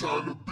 time to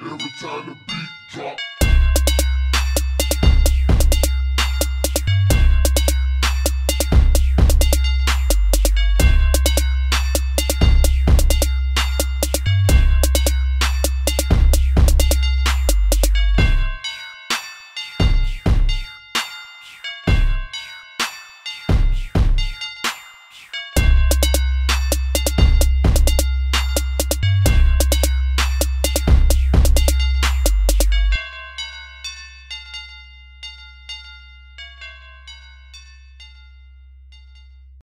Every time the beat drop.